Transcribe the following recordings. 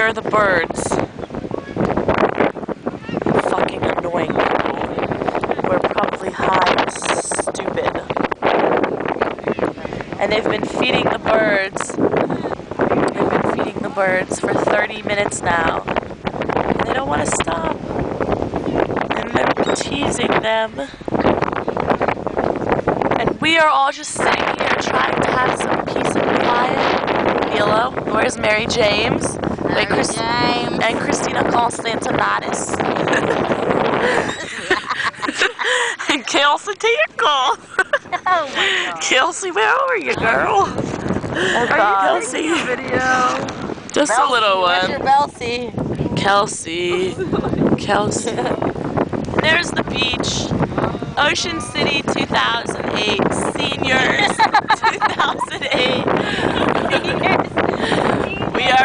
hear the birds. Fucking annoying people. We're probably high and stupid. And they've been feeding the birds. They've been feeding the birds for 30 minutes now. And they don't want to stop. And they're teasing them. And we are all just sitting here trying to have some peace and quiet. Milo, where's Mary James? Wait, Chris- James. and Christina Constantinatis. and Kelsey Tinkle. Oh. Kelsey, where are you, girl? Oh Kelsey? Video. Just a little one. Belsie? Kelsey. Kelsey. There's the beach. Ocean City 2008. Seniors 2008.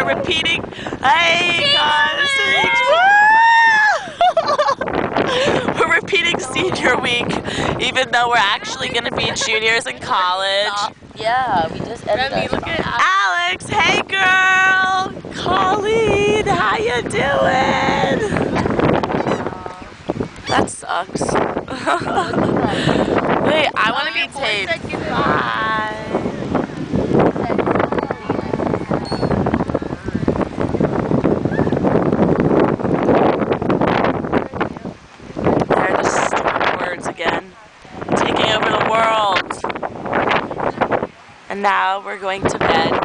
We are repeating. Hey, guys. Woo! We're repeating senior week, even though we're actually going to be juniors in college. Yeah, we just ended Remie, look at Alex, hey girl. Colleen, how you doing? That sucks. Wait, I want to be taped. Bye. They're just stupid words again. Taking over the world. And now we're going to bed.